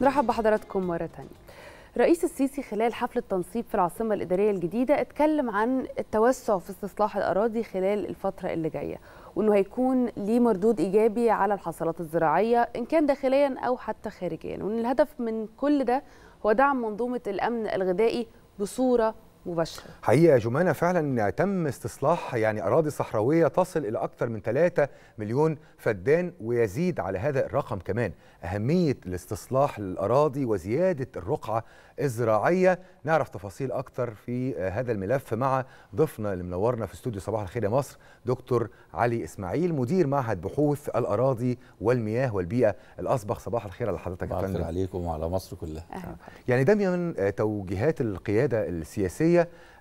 نرحب بحضراتكم مرة تانية. رئيس السيسي خلال حفل التنصيب في العاصمة الإدارية الجديدة اتكلم عن التوسع في استصلاح الأراضي خلال الفترة اللي جاية وأنه هيكون ليه مردود إيجابي على الحصلات الزراعية إن كان داخليا أو حتى خارجيا. وأن الهدف من كل ده هو دعم منظومة الأمن الغذائي بصورة مباشرة. حقيقة يا جمانة فعلا تم استصلاح يعني أراضي صحراوية تصل إلى أكثر من 3 مليون فدان ويزيد على هذا الرقم كمان. أهمية الاستصلاح للأراضي وزيادة الرقعة الزراعية. نعرف تفاصيل أكثر في هذا الملف مع ضيفنا اللي منورنا في استوديو صباح الخير يا مصر دكتور علي إسماعيل مدير معهد بحوث الأراضي والمياه والبيئة الأسبق صباح الخير على حضرتك صباح الخير عليكم وعلى مصر كلها. أهلا. يعني ده من توجيهات القيادة السياسية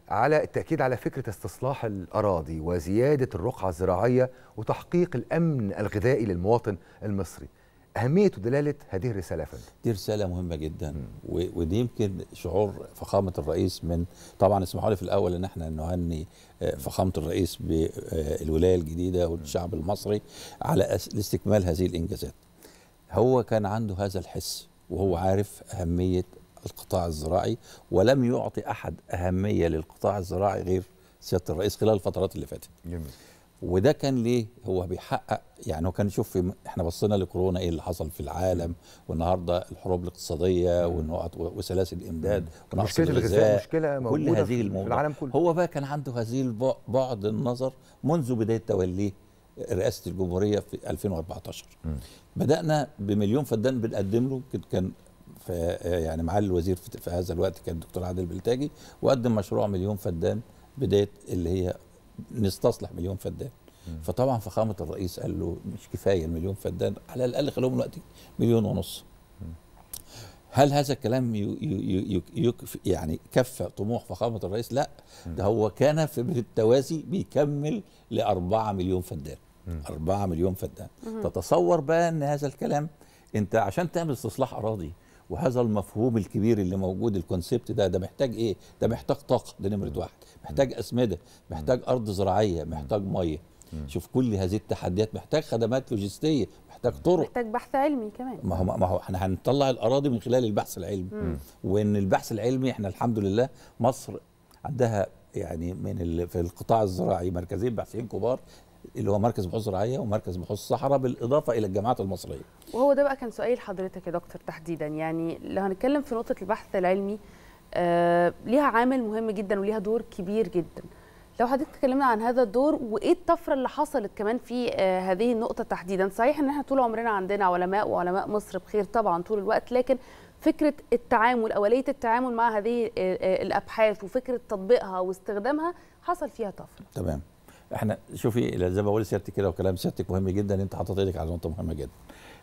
على التأكيد على فكرة استصلاح الأراضي وزيادة الرقعة الزراعية وتحقيق الأمن الغذائي للمواطن المصري. أهمية ودلالة هذه الرسالة يا فندم. دي رسالة مهمة جدا ودي يمكن شعور فخامة الرئيس من طبعا اسمحوا لي في الأول إن إحنا نهني آه، فخامة الرئيس بالولاية الجديدة والشعب المصري على لاستكمال هذه الإنجازات. هو كان عنده هذا الحس وهو عارف أهمية القطاع الزراعي ولم يعطي أحد أهمية للقطاع الزراعي غير سيادة الرئيس خلال الفترات اللي فاتت. جميل. وده كان ليه هو بيحقق يعني هو كان يشوف في إحنا بصينا لكورونا إيه اللي حصل في العالم والنهاردة الحروب الاقتصادية وسلاسل الإمداد ونقص الغذاء الغذاء مشكلة كل هذه في الموضوع. العالم كله. هو بقى كان عنده هذه بعد النظر منذ بداية توليه رئاسة الجمهورية في 2014 بدأنا بمليون فدان بنقدم له كان في يعني معالي الوزير في في هذا الوقت كان الدكتور عادل بلتاجي وقدم مشروع مليون فدان بداية اللي هي نستصلح مليون فدان. فطبعا فخامة الرئيس قال له مش كفاية المليون فدان على الأقل خليهم دلوقتي مليون ونص. هل هذا الكلام ي- ي- ي- يكف يعني كف طموح فخامة الرئيس؟ لا. ده هو كان في بالتوازي بيكمل ل 4 مليون فدان. 4 مليون فدان. تتصور بقى إن هذا الكلام أنت عشان تعمل استصلاح أراضي وهذا المفهوم الكبير اللي موجود الكونسيبت ده ده محتاج إيه؟ ده محتاج طاقة ده نمرة واحد. محتاج أسمدة محتاج أرض زراعية محتاج مية. شوف كل هذه التحديات محتاج خدمات لوجستية محتاج طرق. محتاج بحث علمي كمان. ما هو ما هو إحنا هنطلع الأراضي من خلال البحث العلمي. وإن البحث العلمي إحنا الحمد لله مصر عندها يعني من ال... في القطاع الزراعي مركزين بحثيين كبار اللي هو مركز بحوث زراعيه ومركز بحوث الصحراء بالإضافة إلى الجامعات المصرية. وهو ده بقى كان سؤال حضرتك يا دكتور تحديدا. يعني لو هنتكلم في نقطة البحث العلمي آه ليها عامل مهم جدا وليها دور كبير جدا. لو حضرتك تكلمنا عن هذا الدور وإيه الطفرة اللي حصلت كمان في آه هذه النقطة تحديدا؟ صحيح إن إحنا طول عمرنا عندنا علماء وعلماء مصر بخير طبعا طول الوقت لكن فكرة التعامل اوليه التعامل مع هذه آه آه الأبحاث وفكرة تطبيقها واستخدامها حصل فيها طفرة. تمام. إحنا شوفي زي ما بقول سيادتك كده وكلام سيادتك مهم جدا انت حاطط إيدك على نقطة مهمة جدا.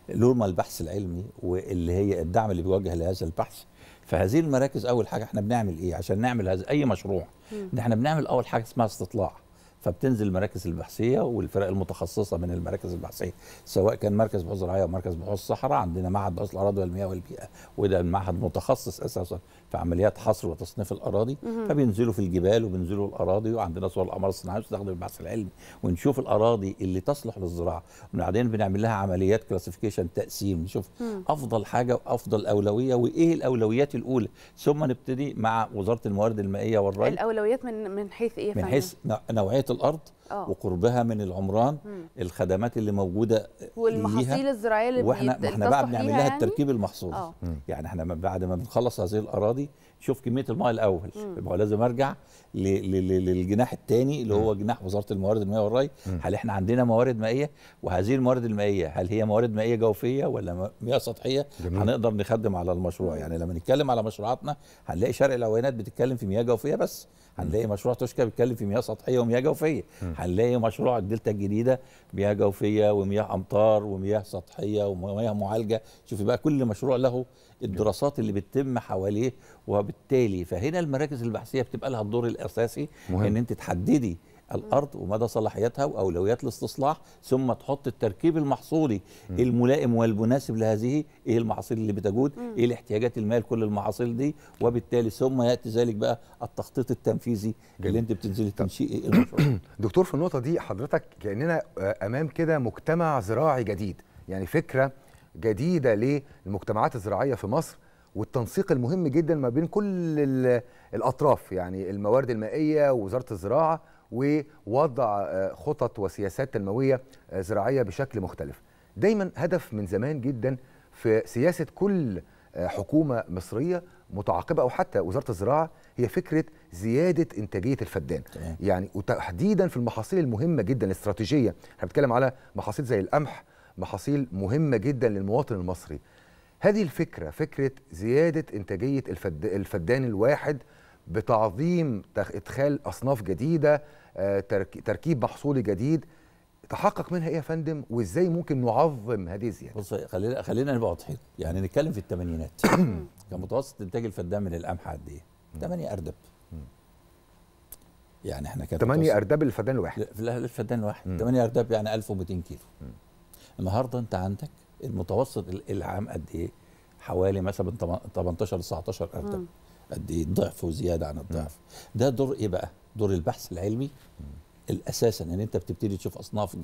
لوما البحث العلمي واللي هي الدعم اللي بيوجه لهذا البحث. فهذه المراكز أول حاجة إحنا بنعمل إيه؟ عشان نعمل هذا أي مشروع. إن إحنا بنعمل أول حاجة اسمها استطلاع. فبتنزل المراكز البحثية والفرق المتخصصة من المراكز البحثية سواء كان مركز بحوث أو مركز بحوث الصحراء عندنا معهد بحوث الأراضي والمياه والبيئة وده المعهد متخصص أساسا في عمليات حصر وتصنيف الأراضي فبينزلوا في الجبال وبينزلوا الأراضي وعندنا صور الاقمار الصناعيه وتستخدم البحث العلمي ونشوف الأراضي اللي تصلح للزراعة. وبعدين بنعمل لها عمليات classification تقسيم نشوف أفضل حاجة وأفضل أولوية وإيه الأولويات الأولى؟ ثم نبتدي مع وزارة الموارد المائية والري. الأولويات من من حيث إيه من؟ حيث نوع- نوعية الأرض آه. وقربها من العمران الخدمات اللي موجودة والمحاصيل. الزراعية اللي وإحنا بيت- ما إحنا بقى بنعمل لها يعني؟ التركيب المحصول. آه. يعني إحنا ما- بعد ما بنخلص هذه الأراضي شوف كمية الماء الأول. ما هو لازم أرجع ل- ل- ل- للجناح الثاني اللي هو جناح وزارة الموارد المائيه والري. هل إحنا عندنا موارد مائية؟ وهذه الموارد المائية هل هي موارد مائية جوفية ولا مياه سطحية؟ جميل. هنقدر نخدم على المشروع. يعني لما نتكلم على مشروعاتنا هنلاقي شرق العوينات بتتكلم في مياه جوفية بس. هنلاقي مشروع توشكا بيتكلم في مياه سطحية ومياه جوفية. هنلاقي مشروع الدلتا الجديدة مياه جوفية ومياه أمطار ومياه سطحية ومياه معالجة. شوفي بقى كل مشروع له الدراسات اللي بتتم حواليه وبالتالي فهنا المراكز البحثية بتبقى لها الدور الأساسي مهم. إن أنت تحددي الأرض ومدى صلاحيتها وأولويات الاستصلاح ثم تحط التركيب المحصولي الملائم والمناسب لهذه إيه المحاصيل اللي بتجود؟ إيه الاحتياجات المال كل المحاصيل دي؟ وبالتالي ثم يأتي ذلك بقى التخطيط التنفيذي اللي أنت بتنزلي تنشئي المشروع. دكتور في النقطة دي حضرتك كأننا آه، أمام كده مجتمع زراعي جديد. يعني فكرة جديدة للمجتمعات الزراعية في مصر والتنسيق المهم جدا ما بين كل ال- الأطراف يعني الموارد المائية ووزاره الزراعة ووضع آه، خطط وسياسات تنموية آه، زراعية بشكل مختلف. دايما هدف من زمان جدا في سياسة كل آه، حكومة مصرية متعاقبة أو حتى وزارة الزراعة هي فكرة زيادة إنتاجية الفدان. يعني وتحديدا في المحاصيل المهمة جدا الاستراتيجية، إحنا بنتكلم على محاصيل زي القمح، محاصيل مهمة جدا للمواطن المصري. هذه الفكرة فكرة زيادة إنتاجية الفد... الفدان الواحد بتعظيم. إدخال أصناف جديدة آه، ترك... تركيب محصولي جديد. تحقق منها إيه يا فندم؟ وإزاي ممكن نعظم هذه الزيادة؟ بص خلينا خلينا نبقى واضحين. يعني نتكلم في الثمانينات كان متوسط إنتاج الفدان من القمح قد إيه؟ 8 أردب. يعني إحنا كان 8 متوسط- ارداب الفدان الواحد. لا، في الفدان الواحد. مم. 8 ارداب يعني 1200 كيلو. النهارده أنت عندك المتوسط ال- العام قد إيه؟ حوالي مثلا تم- 18 19 ارداب قد إيه؟ ضعف وزيادة عن الضعف. ده دور إيه بقى؟ دور البحث العلمي. الاساسا إن أنت بتبتدي تشوف أصناف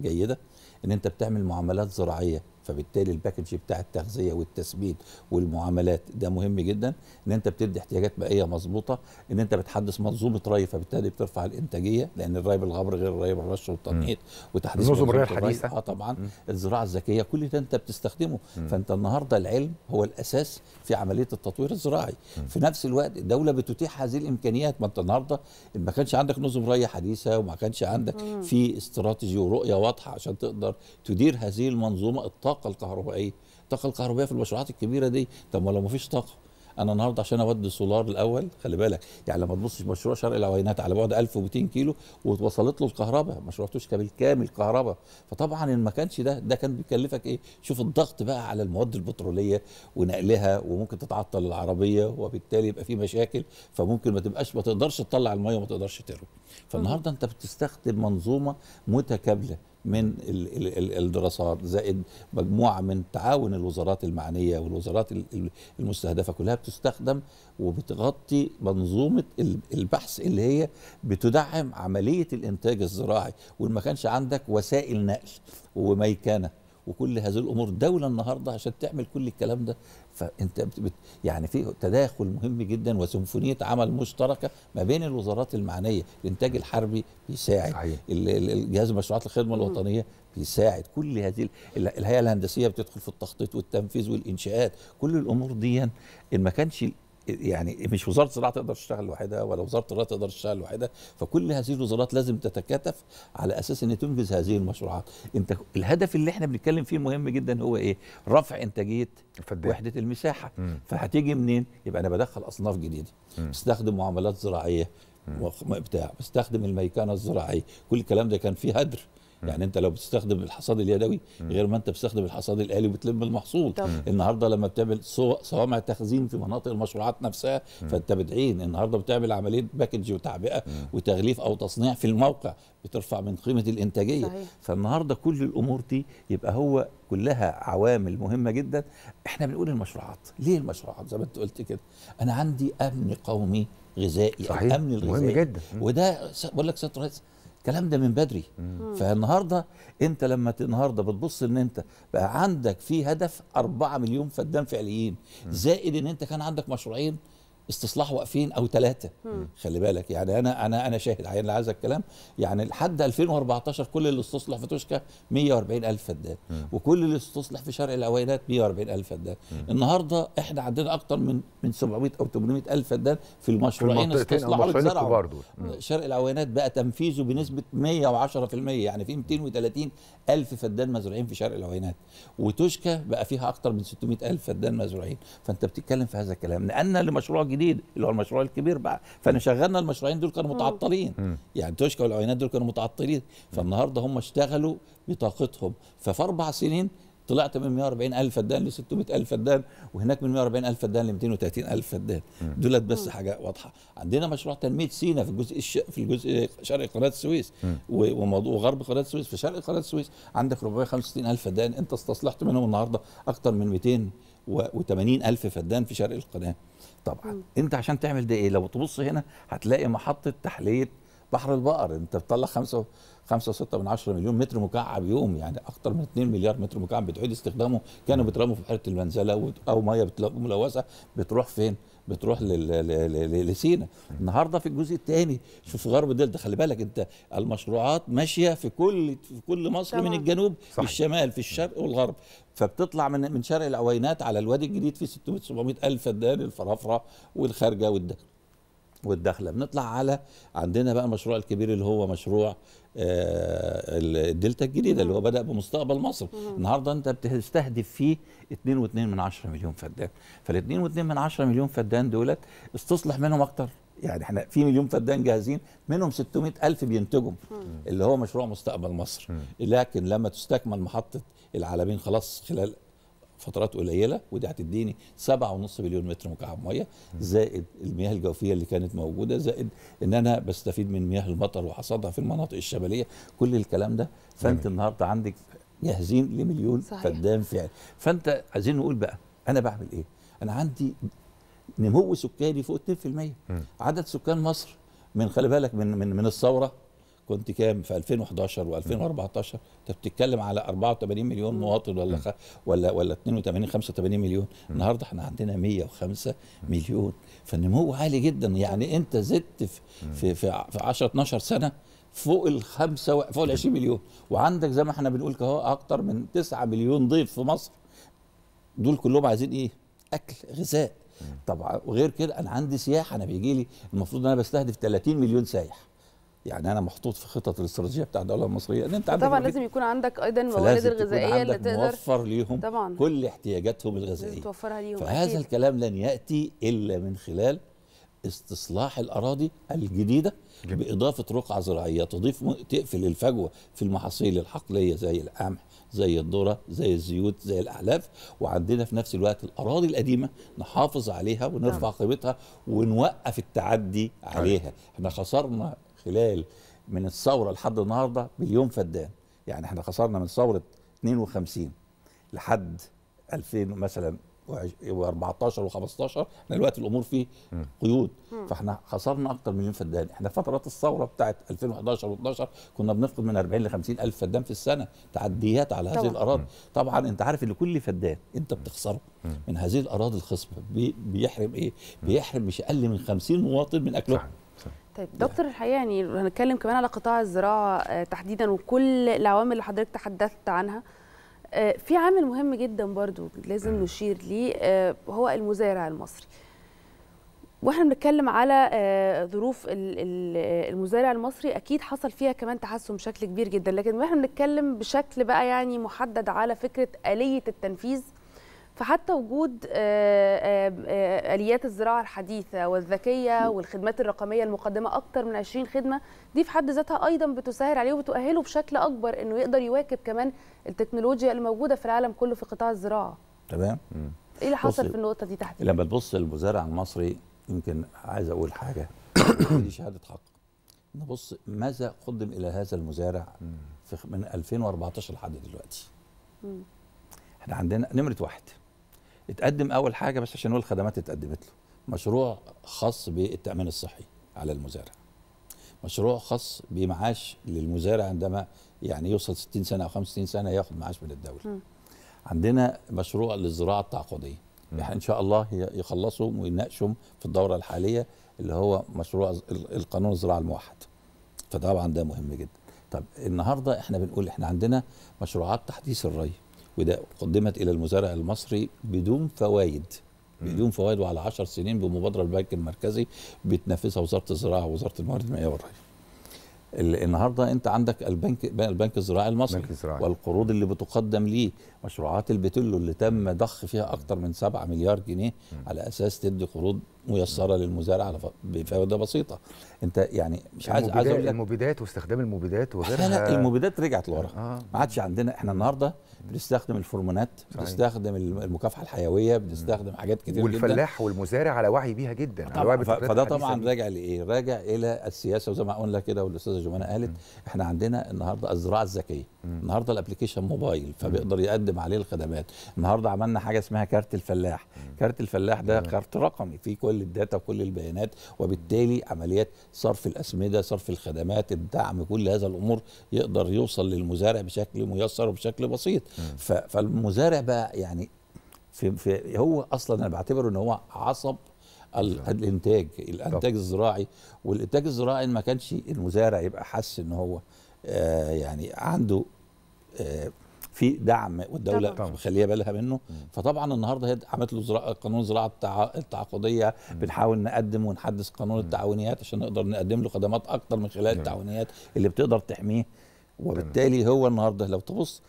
جيدة إن أنت بتعمل معاملات زراعية. فبالتالي ال package بتاع التغذية والتثبيت والمعاملات ده مهم جدا إن أنت بتدي احتياجات بيئيه مظبوطة إن أنت بتحدث منظومة ري فبالتالي بترفع الإنتاجية لأن الري بالغمر غير الري بالرش والتنقيط وتحديث نظم الري. الحديثة. آه طبعا. الزراعة الذكية كل ده أنت بتستخدمه. فأنت النهارده العلم هو الأساس في عملية التطوير الزراعي. في نفس الوقت الدولة بتتيح هذه الإمكانيات. ما أنت النهارده ما كانش عندك نظم ري حديثة وما كانش عندك في استراتيجي ورؤية واضحة عشان تقدر تدير هذه المنظومة الطاقة الكهربائية. الطاقة الكهربائية في المشروعات الكبيرة دي طب ما لو ما فيش طاقة أنا النهارده عشان أودي سولار الأول خلي بالك يعني لما تبص مشروع شرق العوينات على بعد 1200 كيلو ووصلت له الكهرباء مشروع توشكا بالكامل كهرباء. فطبعا إن ما كانش ده ده كان بيكلفك إيه؟ شوف الضغط بقى على المواد البترولية ونقلها وممكن تتعطل العربية وبالتالي يبقى في مشاكل فممكن ما تبقاش ما تقدرش تطلع المية وما تقدرش تروي فالنهاردة أنت بتستخدم منظومة متكاملة. من ال- ال- ال- الدراسات زائد مجموعة من تعاون الوزارات المعنية والوزارات ال- ال- المستهدفة كلها بتستخدم وبتغطي منظومة ال- البحث اللي هي بتدعم عملية الإنتاج الزراعي. وإن ما كانش عندك وسائل نقل وميكنة. وكل هذه الأمور دولة النهارده عشان تعمل كل الكلام ده. فأنت بت بت يعني في تداخل مهم جدا وسيمفونية عمل مشتركة ما بين الوزارات المعنية. الإنتاج الحربي بيساعد. صحيح. ال- ال- الجهاز مشروعات الخدمة الوطنية بيساعد. كل هذه ال- الهيئة الهندسية بتدخل في التخطيط والتنفيذ والإنشاءات. كل الأمور دي إن ما كانش يعني مش وزارة الزراعة تقدر تشتغل لوحدها ولا وزارة الري تقدر تشتغل لوحدها. فكل هذه الوزارات لازم تتكاتف على أساس إن تنجز هذه المشروعات. أنت الهدف اللي إحنا بنتكلم فيه المهم جدا هو إيه؟ رفع إنتاجية الفدان. وحدة المساحة. مم. فهتيجي منين؟ يبقى أنا بدخل أصناف جديدة. مم. بستخدم معاملات زراعية بتاع. بستخدم الميكنه الزراعية. كل الكلام ده كان فيه هدر. يعني انت لو بتستخدم الحصاد اليدوي غير ما انت بتستخدم الحصاد الآلي وبتلم المحصول. طبعا. النهارده لما بتعمل صو- صوامع تخزين في مناطق المشروعات نفسها فانت بتعين. النهارده بتعمل عملية باكج وتعبئة وتغليف أو تصنيع في الموقع بترفع من قيمة الإنتاجية. صحيح. فالنهارده كل الأمور دي يبقى هو كلها عوامل مهمة جدا. إحنا بنقول المشروعات. ليه المشروعات؟ زي ما أنت قلت كده. أنا عندي أمن قومي غذائي صحيح. الامن مهم الغذائي. جدا. وده بقول لك سياده الرئيس الكلام ده من بدري. فالنهارده انت لما النهارده بتبص ان انت بقى عندك في هدف 4 مليون فدان فعليين. زائد ان انت كان عندك مشروعين استصلاح واقفين أو ثلاثة. خلي بالك يعني أنا أنا أنا شاهد عين هذا الكلام يعني لحد 2014 كل اللي استصلح في توشكا 140 ألف فدان. وكل اللي استصلح في شرق العوينات 140 ألف فدان. النهارده إحنا عندنا أكتر من من 700 أو 800 ألف فدان في المشروعين استصلحوا دول. شرق العوينات بقى تنفيذه بنسبة 110% يعني في 230 ألف فدان مزروعين في شرق العوينات وتوشكا بقى فيها أكتر من 600 ألف فدان مزروعين. فأنت بتتكلم في هذا الكلام نقلنا لمشروع جديد اللي هو المشروع الكبير بقى. فانا شغلنا المشروعين دول كانوا متعطلين. يعني توشكا والعوينات دول كانوا متعطلين. فالنهاردة هم اشتغلوا بطاقتهم. ففي أربع سنين طلعت من 140 ألف فدان ل 600 ألف فدان وهناك من 140 ألف فدان ل 230 ألف فدان. دولت بس حاجة واضحة. عندنا مشروع تنمية سينا في الجزء الش... في الجزء شرق قناة السويس. و- وموضوع غرب قناة السويس. في شرق قناة السويس عندك 465 ألف فدان انت استصلحت منهم النهارده أكتر من 280 ألف فدان في شرق القناة. طبعا. انت عشان تعمل ده إيه؟ لو تبص هنا هتلاقي محطة تحلية بحر البقر. انت بتطلع خمسة خمسة وستة من عشرة مليون متر مكعب يوم يعني أكتر من 2 مليار متر مكعب بتعيد استخدامه. كانوا بيترموا في بحيرة المنزلة أو مية ملوثة. بتروح فين؟ بتروح لل- لل- لل- لسينا النهارده في الجزء الثاني شوف في غرب الدلتا خلي بالك انت المشروعات ماشية في كل في كل مصر من. الجنوب صحيح. الشمال في الشرق والغرب فبتطلع من من شرق العوينات على الوادي الجديد في 600 700 ألف فدان الفرافرة والخارجه والدخل والداخله بنطلع على عندنا بقى المشروع الكبير اللي هو مشروع الدلتا الجديدة اللي هو بدأ بمستقبل مصر. النهارده أنت بتستهدف فيه 2.2 من 10 مليون فدان. فال 2.2 من 10 مليون فدان دولت استصلح منهم أكتر. يعني إحنا في مليون فدان جاهزين منهم 600 ألف بينتجوا اللي هو مشروع مستقبل مصر. لكن لما تستكمل محطة العالمين خلاص خلال فترات قليلة ودي هتديني سبعة ونص مليون متر مكعب مية زائد المياه الجوفية اللي كانت موجودة زائد إن أنا بستفيد من مياه المطر وحصادها في المناطق الشمالية. كل الكلام ده. فأنت جميل. النهارده عندك جاهزين لمليون صحيح. فدان فعل. فأنت عايزين نقول بقى أنا بعمل إيه؟ أنا عندي نمو سكاني فوق 2% عدد سكان مصر من خلي بالك من من من الثورة كنت كام؟ في 2011 و2014 انت بتتكلم على 84 مليون مواطن ولا خ... ولا ولا 82 85 مليون. النهارده إحنا عندنا 105 مليون. فالنمو عالي جدا. يعني انت زدت في في في, في 10 12 سنة فوق الخمسة و... فوق ال 20 مليون. وعندك زي ما إحنا بنقول كهو أكتر من 9 مليون ضيف في مصر. دول كلهم عايزين إيه؟ أكل غذاء. طبعا. وغير كده أنا عندي سياحه أنا بيجي لي المفروض إن أنا بستهدف 30 مليون سايح. يعني أنا محطوط في خطط الاستراتيجية بتاع الدولة المصرية إن أنت عندك طبعا لازم يكون عندك أيضا الموارد الغذائية اللي تقدر موفر ليهم طبعا. كل احتياجاتهم لازم الغذائيه توفرها ليهم فهذا أكيد. الكلام لن يأتي إلا من خلال استصلاح الأراضي الجديدة جميل. بإضافة رقعة زراعية تضيف م... تقفل الفجوة في المحاصيل الحقلية زي القمح زي الذرة زي الزيوت زي الاعلاف وعندنا في نفس الوقت الأراضي القديمة نحافظ عليها ونرفع قيمتها ونوقف التعدي عليها. إحنا خسرنا خلال من الثورة لحد النهارده مليون فدان. يعني إحنا خسرنا من ثورة 52 لحد 2000 مثلا و14 و15 إحنا دلوقتي الأمور فيه قيود. فإحنا خسرنا أكتر من مليون فدان. إحنا فترات الثورة بتاعت 2011 و12 كنا بنفقد من 40 ل 50 ألف فدان في السنة. تعديات على هذه طبعاً. الأراضي. طبعا أنت عارف إن كل فدان أنت بتخسره. من هذه الأراضي الخصبه بي بيحرم إيه؟ بيحرم مش أقل من 50 مواطن من أكلهم. طيب دكتور الحقيقة يعني هنتكلم كمان على قطاع الزراعة آه، تحديدا وكل العوامل اللي حضرتك تحدثت عنها. آه، في عامل مهم جدا برضو لازم نشير ليه آه، وهو المزارع المصري. وإحنا بنتكلم على ظروف ال- ال- المزارع المصري أكيد حصل فيها كمان تحسن بشكل كبير جدا لكن وإحنا بنتكلم بشكل بقى يعني محدد على فكرة آلية التنفيذ فحتى وجود آه، آه، آه، آليات الزراعة الحديثة والذكية والخدمات الرقمية المقدمة أكتر من 20 خدمة دي في حد ذاتها أيضا بتسهل عليه وبتؤهله بشكل أكبر إنه يقدر يواكب كمان التكنولوجيا اللي موجوده في العالم كله في قطاع الزراعة. تمام؟ إيه اللي حصل في النقطة دي تحديدا؟ لما تبص للمزارع المصري يمكن عايز أقول حاجة. دي شهادة حق. نبص ماذا قدم إلى هذا المزارع في من 2014 لحد دلوقتي. إحنا عندنا نمرة واحد. اتقدم أول حاجة بس عشان نقول الخدمات اتقدمت له. مشروع خاص بالتأمين الصحي على المزارع. مشروع خاص بمعاش للمزارع عندما يعني يوصل 60 سنة أو 65 سنة ياخد معاش من الدولة. مم. عندنا مشروع للزراعة التعاقدية. يعني إن شاء الله يخلصوا ويناقشوا في الدورة الحالية اللي هو مشروع القانون الزراعي الموحد. فطبعا ده مهم جدا. طب النهارده إحنا بنقول إحنا عندنا مشروعات تحديث الري. وده قدمت إلى المزارع المصري بدون فوائد بدون فوائد وعلى 10 سنين بمبادرة البنك المركزي بتنفذها وزارة الزراعة ووزارة الموارد المائيه والري ال- النهارده أنت عندك البنك البنك الزراعي المصري الزراعي. والقروض اللي بتقدم ليه مشروعات البتلو اللي تم ضخ فيها أكتر من 7 مليار جنيه على أساس تدي قروض ميسرة للمزارع على بفائده بسيطة. أنت يعني مش عايز عايز المبيدات, أقول لك المبيدات واستخدام المبيدات وغيرها. لا المبيدات رجعت لورا. آه. ما عادش عندنا إحنا النهارده بنستخدم الفورمونات صحيح. بنستخدم الم- المكافحة الحيوية بنستخدم حاجات كتير جدا. والفلاح والمزارع على وعي بيها جدا على وعي فده طبعا. راجع لإيه؟ راجع إلى السياسة وزي ما قلنا كده والأستاذة جمانة قالت إحنا عندنا النهارده الزراعة الذكية. النهارده ال application mobile فبيقدر يقدم عليه الخدمات. النهارده عملنا حاجة اسمها كارت الفلاح. كارت الفلاح ده كارت رقمي فيه كل ال data وكل البيانات وبالتالي عمليات صرف الأسمدة صرف الخدمات الدعم كل هذا الأمور يقدر يوصل للمزارع بشكل ميسر وبشكل بسيط. فالمزارع بقى يعني في, في هو أصلا أنا بعتبره إن هو عصب ال- الإنتاج الإنتاج الزراعي. والإنتاج الزراعي ما كانش المزارع يبقى حس إن هو آه يعني عنده آه في دعم والدولة طبعاً. مخليه بالها منه. فطبعا النهارده هي عملت له زراعة قانون الزراعة التع... التعاقدية. بنحاول نقدم ونحدث قانون التعاونيات عشان نقدر نقدم له خدمات أكتر من خلال التعاونيات اللي بتقدر تحميه. وبالتالي هو النهارده لو تبص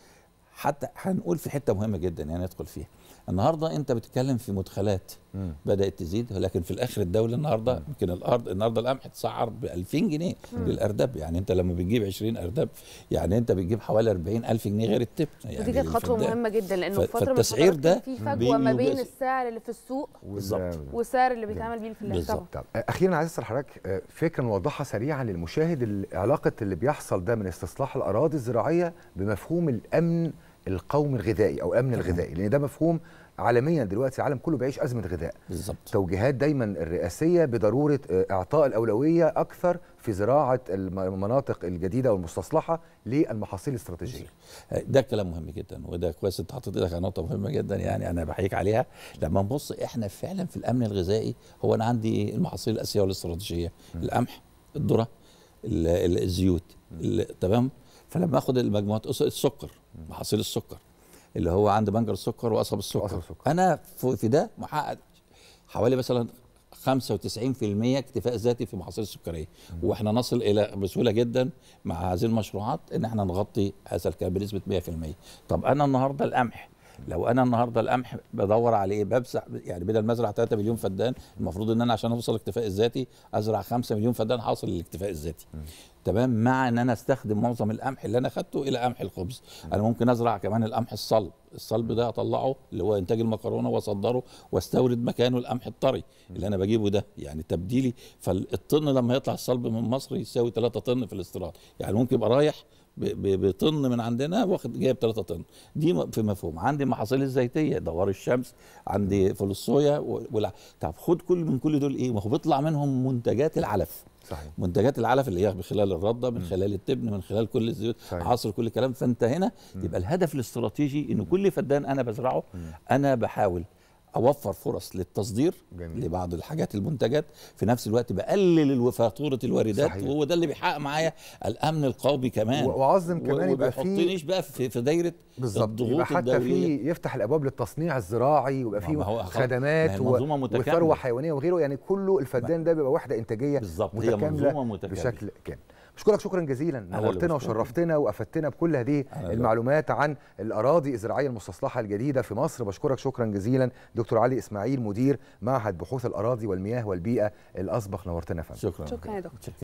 حتى هنقول في حتة مهمة جدا يعني ندخل فيها النهارده أنت بتتكلم في مدخلات مم. بدأت تزيد ولكن في الآخر الدولة النهارده يمكن الأرض النهارده القمح اتسعر ب 2000 جنيه للأرداب يعني أنت لما بتجيب 20 أرداب يعني أنت بتجيب حوالي 40000 جنيه غير التبن يعني ودي كانت خطوة. مهمة جدا لأنه في فترة من الفترات ده في فجوة ما بين السعر اللي في السوق بالظبط. والسعر اللي بيتعمل بيه الفلاح بالظبط. أخيرا عايز أسأل حضرتك فكره نوضحها سريعا للمشاهد علاقة اللي بيحصل ده من استصلاح الأراضي الزراعية بمفهوم الأمن القومي الغذائي أو أمن الغذائي لأن ده مفهوم عالميا دلوقتي العالم كله بيعيش أزمة غذاء. بالظبط. توجيهات دايما الرئاسية بضرورة آه، إعطاء الأولوية أكثر في زراعة الم- المناطق الجديدة والمستصلحة للمحاصيل الاستراتيجية. ده كلام مهم جدا وده كويس أنت حطيت إيدك على نقطة مهمة جدا يعني أنا بحييك عليها. لما نبص إحنا فعلا في الأمن الغذائي هو أنا عندي المحاصيل الأساسية والإستراتيجية القمح الذرة ال- ال- الزيوت ال- تمام؟ فلما آخد المجموعات السكر محاصيل السكر اللي هو عند بنجر السكر وقصب السكر, السكر. أنا في ده محقق حوالي مثلا 95% اكتفاء ذاتي في المحاصيل السكرية. وإحنا نصل إلى بسهولة جدا مع هذه المشروعات إن إحنا نغطي هذا الكلام بنسبة 100% طب أنا النهارده القمح لو أنا النهارده القمح بدور على إيه؟ بمسح يعني بدل ما أزرع 3 مليون فدان المفروض إن أنا عشان أوصل الاكتفاء الذاتي أزرع 5 مليون فدان حاصل للاكتفاء الذاتي. تمام؟ مع إن أنا أستخدم معظم القمح اللي أنا خدته إلى قمح الخبز. أنا ممكن أزرع كمان القمح الصلب. الصلب ده أطلعه اللي هو إنتاج المكرونة وأصدره وأستورد مكانه القمح الطري اللي أنا بجيبه ده. يعني تبديلي فالطن لما يطلع الصلب من مصر يساوي 3 طن في الاستيراد. يعني ممكن يبقى رايح بطن من عندنا واخد جايب 3 طن. دي في مفهوم. عندي محاصيل الزيتية دوار الشمس عندي فول الصويا و- والع... طب خد كل من كل دول إيه؟ ما هو بيطلع منهم منتجات العلف. صحيح. منتجات العلف اللي هي من خلال الرده من خلال التبن من خلال كل الزيوت صحيح. عصر كل الكلام. فانت هنا يبقى الهدف الاستراتيجي ان كل فدان أنا بزرعه أنا بحاول أوفر فرص للتصدير جميل. لبعض الحاجات المنتجات في نفس الوقت بقلل فاتورة الواردات صحيح. وهو ده اللي بيحقق معايا الأمن القومي كمان و- وعظم كمان يبقى في- يحطنيش بقى في, في دايرة بالظبط يبقى حتى. في يفتح الأبواب للتصنيع الزراعي ويبقى خلاص، خدمات. وثروة حيوانية وغيره يعني كله الفدان ده بيبقى وحده إنتاجية بالظبط، هي متكاملة منظومة متكاملة. بشكل كامل بشكرك شكرا جزيلا نورتنا. وشرفتنا وأفدتنا بكل هذه المعلومات عن الأراضي الزراعية المستصلحه الجديدة في مصر. بشكرك شكرا جزيلا. دكتور علي إسماعيل مدير معهد بحوث الأراضي والمياه والبيئة الأسبق. نورتنا يا فندم. شكرا. شكرا يا دكتور.